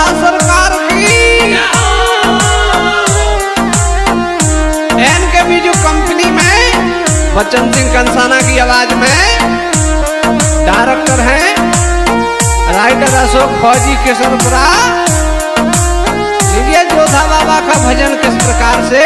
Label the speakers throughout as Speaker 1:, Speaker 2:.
Speaker 1: लोढ़ा सरकार की। एन के बीजू कंपनी में, बच्चन सिंह कंसाना की आवाज़ में डायरेक्टर हैं राइटर अशोक फौजी केशवपुरा लीजिए जोधा बाबा का भजन किस प्रकार से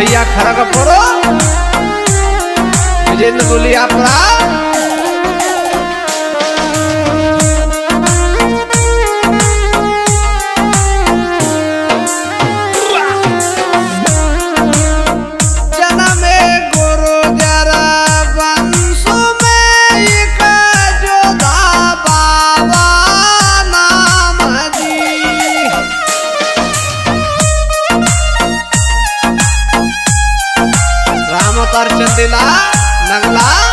Speaker 1: भैया खड़गपुर विजेंद्र गुलियापुरा जनमे रामतर दिला नगला।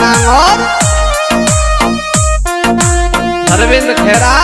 Speaker 1: नांगौर अरविंद खेरा।